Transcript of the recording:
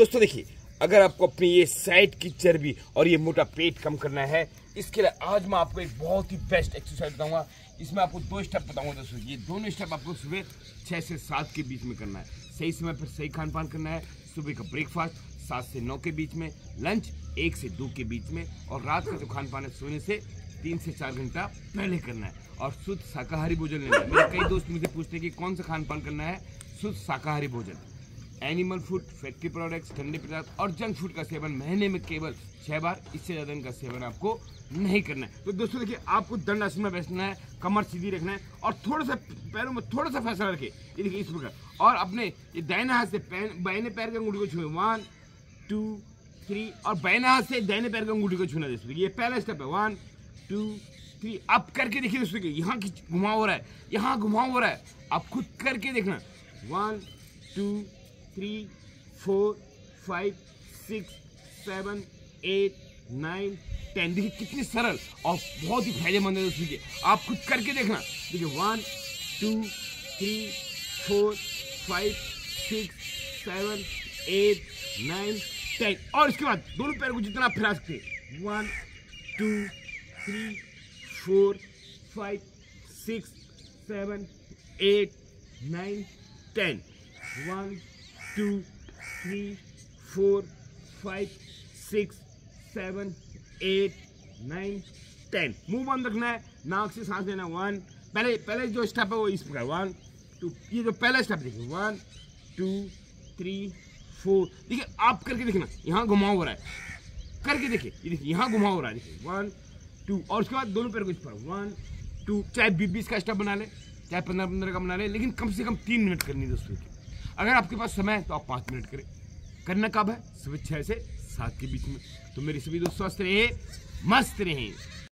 दोस्तों देखिए, अगर आपको अपनी ये साइड की चर्बी और ये मोटा पेट कम करना है, इसके लिए आज मैं आपको एक बहुत ही बेस्ट एक्सरसाइज बताऊँगा। इसमें आपको दो स्टेप बताऊँगा दोस्तों। ये दोनों स्टेप आपको सुबह छः से सात के बीच में करना है। सही समय पर सही खान पान करना है, सुबह का ब्रेकफास्ट सात से नौ के बीच में लंच एक से दो के बीच में और रात का जो खान पान है सोने से तीन से चार घंटा पहले करना है और शुद्ध शाकाहारी भोजन लेना है। मेरे कई दोस्त मुझे पूछते हैं कि कौन सा खान पान करना है? शुद्ध शाकाहारी भोजन। एनिमल फ़ूड, फैक्ट्री प्रोडक्ट्स, ठंडे पदार्थ और जंक फ़ूड का सेवन महीने में केवल छह बार। इससे ज़्यादा इनका सेवन आपको नहीं करना है। तो दोस्तों देखिए, आपको दंड आसन में बैठना है, कमर सीधी रखना है और थोड़ा सा पैरों में थोड़ा सा फैसला रखे। ये देखिए, इस प्रकार। और अपने ये दाहिने हाथ से पैन पैर के अंगूठी को छुए। वन टू थ्री और बाइने हाथ से दाहिने पैर के अंगूठी को छूना दोस्तों। ये पहला स्टेप है। वन टू थ्री आप करके देखिए दोस्तों यहाँ घुमाव हो रहा है। यहाँ घुमाव हो रहा है। आप खुद करके देखना। One two three four five six seven eight nine ten देखिए कितनी सरल और बहुत ही फ़ायदेमंद है दोस्तों आप खुद करके देखना। देखिए one two three four five six seven eight nine ten और इसके बाद दोनों पैर को जितना फिरा सकते one two three four five six seven eight nine ten one two, three, four, five, six, seven, eight, nine, ten. मुँह बंद रखना है, नाक से सांस लेना वन, पहले पहले जो स्टेप है वो इस प्रकार। वन, टू, ये जो पहला स्टेप देखिए। One, two, three, four. देखिए, आप करके देखना यहाँ घुमाव हो रहा है। करके देखिए। ये देखिए, यहाँ घुमाव हो रहा है। देखिए, वन, टू, और उसके बाद दोनों पैर को इस पर। वन, टू, चाहे बीस का स्टेप बना ले, चाहे पंद्रह पंद्रह का बना ले, लेकिन कम से कम तीन मिनट करनी दोस्तों। की अगर आपके पास समय है तो आप पाँच मिनट करें। करना कब है? सुबह छः से सात के बीच में। तो मेरे सभी दोस्त स्वस्थ रहे, मस्त रहे।